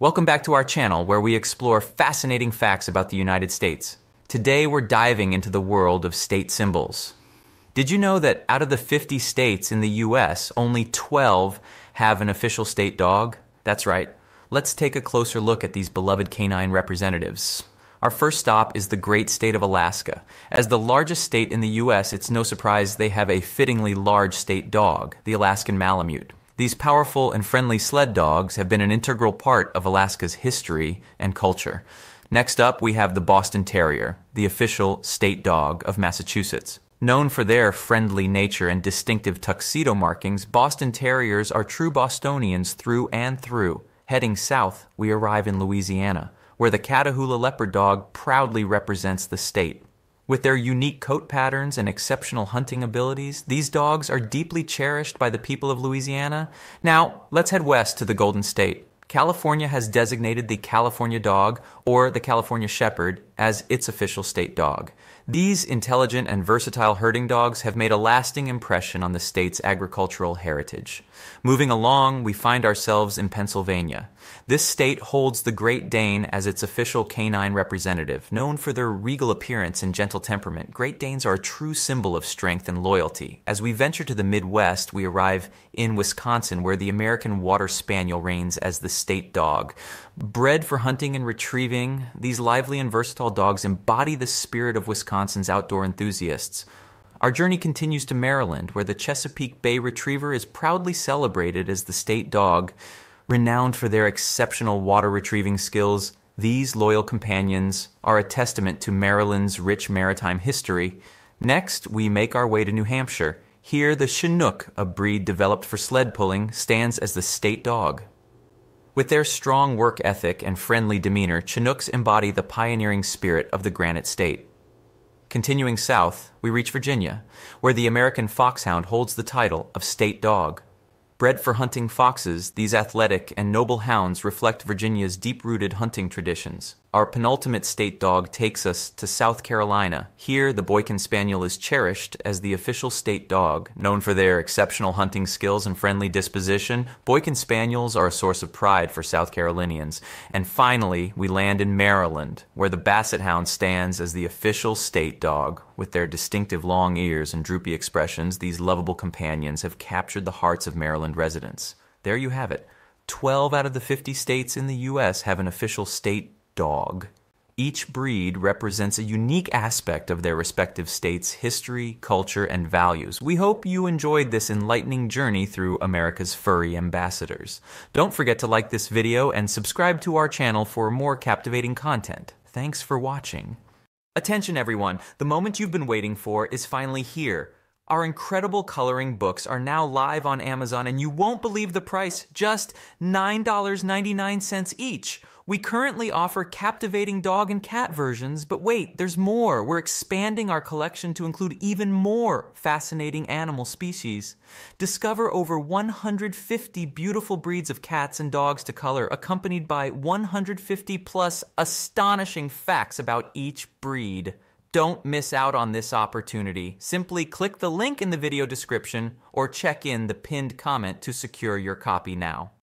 Welcome back to our channel where we explore fascinating facts about the United States. Today we're diving into the world of state symbols. Did you know that out of the 50 states in the US, only 12 have an official state dog? That's right. Let's take a closer look at these beloved canine representatives. Our first stop is the great state of Alaska. As the largest state in the U.S., it's no surprise they have a fittingly large state dog, the Alaskan Malamute. These powerful and friendly sled dogs have been an integral part of Alaska's history and culture. Next up, we have the Boston Terrier, the official state dog of Massachusetts. Known for their friendly nature and distinctive tuxedo markings, Boston Terriers are true Bostonians through and through. Heading south, we arrive in Louisiana where the Catahoula leopard dog proudly represents the state. With their unique coat patterns and exceptional hunting abilities, these dogs are deeply cherished by the people of Louisiana. Now, let's head west to the Golden State. California has designated the California Dog or the California Shepherd as its official state dog. These intelligent and versatile herding dogs have made a lasting impression on the state's agricultural heritage. Moving along, we find ourselves in Pennsylvania. This state holds the Great Dane as its official canine representative. Known for their regal appearance and gentle temperament, Great Danes are a true symbol of strength and loyalty. As we venture to the Midwest, we arrive in Wisconsin, where the American Water Spaniel reigns as the state dog. Bred for hunting and retrieving, these lively and versatile dogs embody the spirit of Wisconsin's outdoor enthusiasts. Our journey continues to Maryland, where the Chesapeake Bay Retriever is proudly celebrated as the state dog. Renowned for their exceptional water retrieving skills, these loyal companions are a testament to Maryland's rich maritime history. Next, we make our way to New Hampshire. Here, the Chinook, a breed developed for sled pulling, stands as the state dog. With their strong work ethic and friendly demeanor, Chinooks embody the pioneering spirit of the Granite State. Continuing south, we reach Virginia, where the American Foxhound holds the title of State Dog. Bred for hunting foxes, these athletic and noble hounds reflect Virginia's deep rooted hunting traditions. Our penultimate state dog takes us to South Carolina. Here, the Boykin Spaniel is cherished as the official state dog. Known for their exceptional hunting skills and friendly disposition, Boykin Spaniels are a source of pride for South Carolinians. And finally, we land in Maryland, where the Basset Hound stands as the official state dog. With their distinctive long ears and droopy expressions, these lovable companions have captured the hearts of Maryland residents. There you have it. 12 out of the 50 states in the U.S. have an official state dog. Each breed represents a unique aspect of their respective state's history, culture, and values. We hope you enjoyed this enlightening journey through America's furry ambassadors. Don't forget to like this video and subscribe to our channel for more captivating content. Thanks for watching. Attention everyone, the moment you've been waiting for is finally here. Our incredible coloring books are now live on Amazon and you won't believe the price, just $9.99 each. We currently offer captivating dog and cat versions, but wait, there's more. We're expanding our collection to include even more fascinating animal species. Discover over 150 beautiful breeds of cats and dogs to color, accompanied by 150 plus astonishing facts about each breed. Don't miss out on this opportunity. Simply click the link in the video description or check in the pinned comment to secure your copy now.